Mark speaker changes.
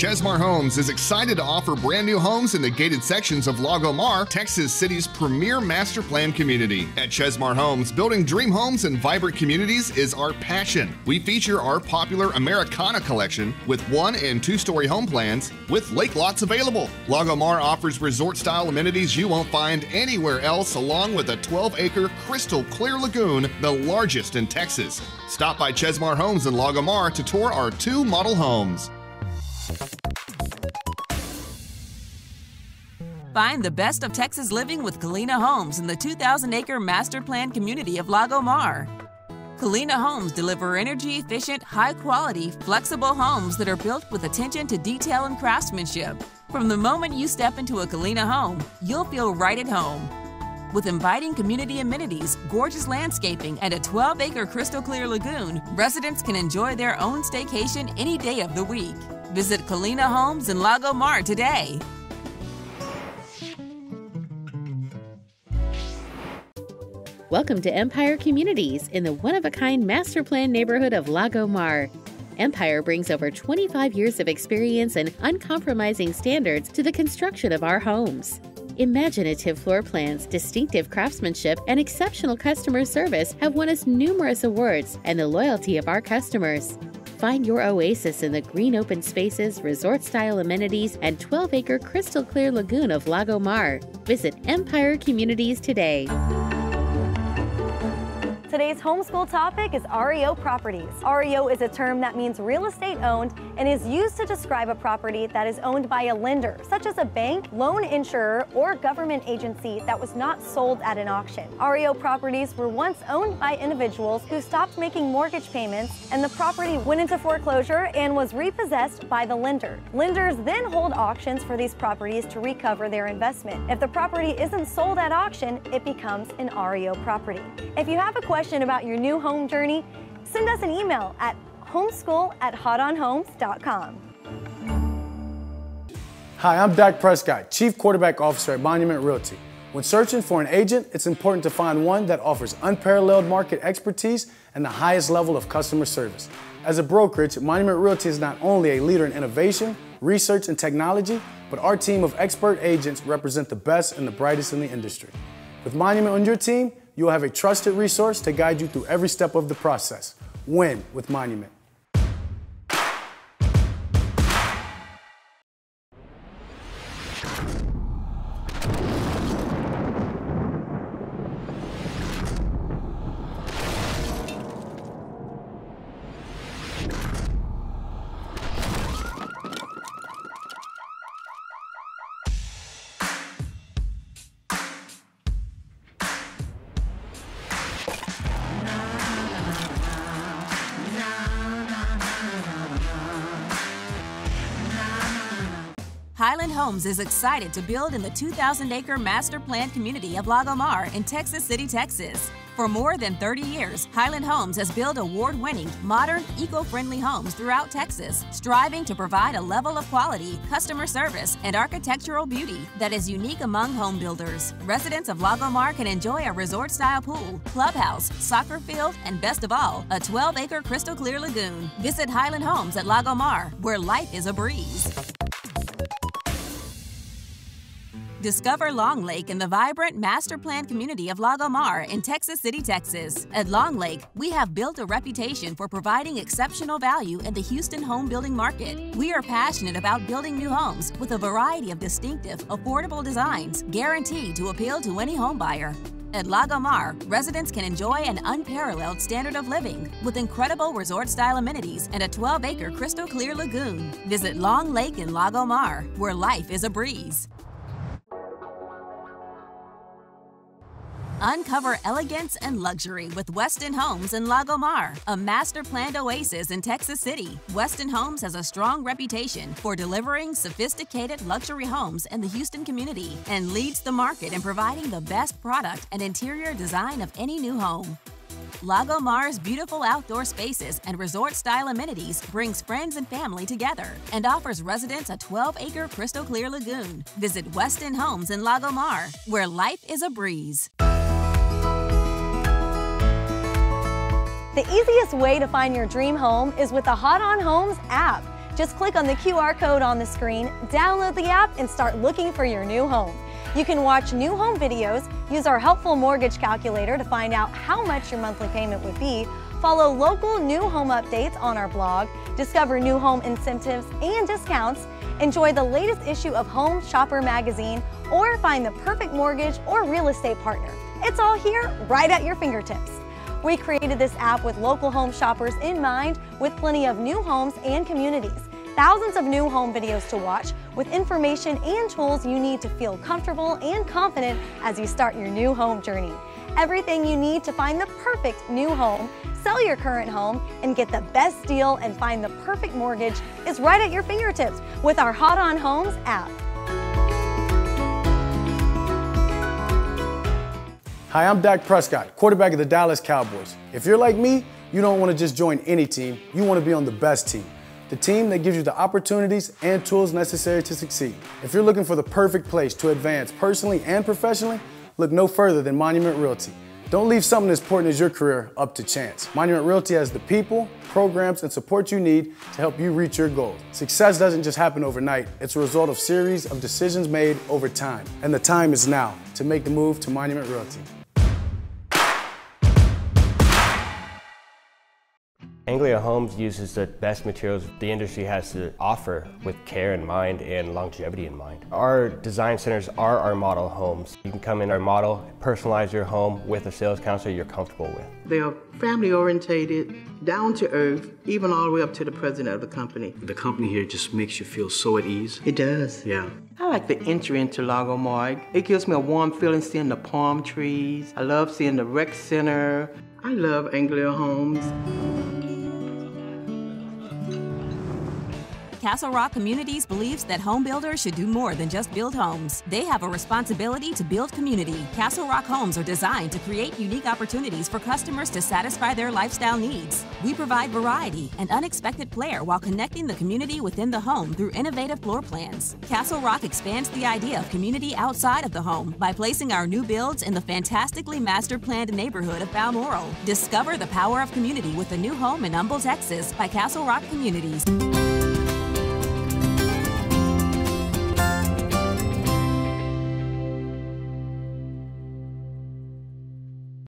Speaker 1: Chesmar Homes is excited to offer brand new homes in the gated sections of Lago Mar, Texas City's premier master plan community. At Chesmar Homes, building dream homes and vibrant communities is our passion. We feature our popular Americana collection with one and two story home plans with lake lots available. Lago Mar offers resort style amenities you won't find anywhere else, along with a 12 acre crystal clear lagoon, the largest in Texas. Stop by Chesmar Homes in Lago Mar to tour our two model homes.
Speaker 2: Find the best of Texas living with Colina Homes in the 2,000 acre master plan community of Lago Mar. Colina Homes deliver energy efficient, high quality, flexible homes that are built with attention to detail and craftsmanship. From the moment you step into a Colina home, you'll feel right at home. With inviting community amenities, gorgeous landscaping, and a 12 acre crystal clear lagoon, residents can enjoy their own staycation any day of the week. Visit Colina Homes in Lago Mar today.
Speaker 3: Welcome to Empire Communities in the one of a kind master plan neighborhood of Lago Mar. Empire brings over 25 years of experience and uncompromising standards to the construction of our homes. Imaginative floor plans, distinctive craftsmanship, and exceptional customer service have won us numerous awards and the loyalty of our customers. Find your oasis in the green open spaces, resort style amenities, and 12 acre crystal clear lagoon of Lago Mar. Visit Empire Communities today.
Speaker 4: Today's homeschool topic is REO properties. REO is a term that means real estate owned and is used to describe a property that is owned by a lender, such as a bank, loan insurer, or government agency that was not sold at an auction. REO properties were once owned by individuals who stopped making mortgage payments and the property went into foreclosure and was repossessed by the lender. Lenders then hold auctions for these properties to recover their investment. If the property isn't sold at auction, it becomes an REO property. If you have a question question about your new home journey, send us an email at homeschool at hotonhomes.com.
Speaker 5: Hi, I'm Dak Prescott, Chief Quarterback Officer at Monument Realty. When searching for an agent, it's important to find one that offers unparalleled market expertise and the highest level of customer service. As a brokerage, Monument Realty is not only a leader in innovation, research, and technology, but our team of expert agents represent the best and the brightest in the industry. With Monument on your team, You'll have a trusted resource to guide you through every step of the process. Win with Monument.
Speaker 2: Highland Homes is excited to build in the 2,000 acre master planned community of Lago Mar in Texas City, Texas. For more than 30 years, Highland Homes has built award winning, modern, eco friendly homes throughout Texas, striving to provide a level of quality, customer service, and architectural beauty that is unique among home builders. Residents of Lago Mar can enjoy a resort style pool, clubhouse, soccer field, and best of all, a 12 acre crystal clear lagoon. Visit Highland Homes at Lago Mar, where life is a breeze. Discover Long Lake in the vibrant master planned community of Lago Mar in Texas City, Texas. At Long Lake, we have built a reputation for providing exceptional value in the Houston home building market. We are passionate about building new homes with a variety of distinctive, affordable designs guaranteed to appeal to any home buyer. At Lago Mar, residents can enjoy an unparalleled standard of living with incredible resort-style amenities and a 12-acre crystal clear lagoon. Visit Long Lake in Lago Mar, where life is a breeze. Uncover elegance and luxury with Westin Homes in Lago Mar, a master planned oasis in Texas City. Westin Homes has a strong reputation for delivering sophisticated luxury homes in the Houston community and leads the market in providing the best product and interior design of any new home. Lago Mar's beautiful outdoor spaces and resort-style amenities brings friends and family together and offers residents a 12-acre crystal clear lagoon. Visit Westin Homes in Lago Mar, where life is a breeze.
Speaker 4: The easiest way to find your dream home is with the Hot on Homes app. Just click on the QR code on the screen, download the app, and start looking for your new home. You can watch new home videos, use our helpful mortgage calculator to find out how much your monthly payment would be, follow local new home updates on our blog, discover new home incentives and discounts, enjoy the latest issue of Home Shopper magazine, or find the perfect mortgage or real estate partner. It's all here right at your fingertips. We created this app with local home shoppers in mind with plenty of new homes and communities. Thousands of new home videos to watch with information and tools you need to feel comfortable and confident as you start your new home journey. Everything you need to find the perfect new home, sell your current home, and get the best deal and find the perfect mortgage is right at your fingertips with our Hot on Homes app.
Speaker 5: Hi, I'm Dak Prescott, quarterback of the Dallas Cowboys. If you're like me, you don't want to just join any team, you want to be on the best team. The team that gives you the opportunities and tools necessary to succeed. If you're looking for the perfect place to advance personally and professionally, look no further than Monument Realty. Don't leave something as important as your career up to chance. Monument Realty has the people, programs, and support you need to help you reach your goals. Success doesn't just happen overnight. It's a result of series of decisions made over time. And the time is now to make the move to Monument Realty.
Speaker 6: Anglia Homes uses the best materials the industry has to offer with care in mind and longevity in mind. Our design centers are our model homes. You can come in our model, personalize your home with a sales counselor you're comfortable with.
Speaker 7: They are family orientated, down to earth, even all the way up to the president of the company.
Speaker 8: The company here just makes you feel so at ease.
Speaker 7: It does.
Speaker 8: Yeah.
Speaker 7: I like the entry into Lago Mar. It gives me a warm feeling seeing the palm trees. I love seeing the rec center. I love Anglia Homes.
Speaker 2: Castle Rock Communities believes that home builders should do more than just build homes. They have a responsibility to build community. Castle Rock homes are designed to create unique opportunities for customers to satisfy their lifestyle needs. We provide variety and unexpected flair while connecting the community within the home through innovative floor plans. Castle Rock expands the idea of community outside of the home by placing our new builds in the fantastically master planned neighborhood of Balmoral. Discover the power of community with a new home in Humble, Texas by Castle Rock Communities.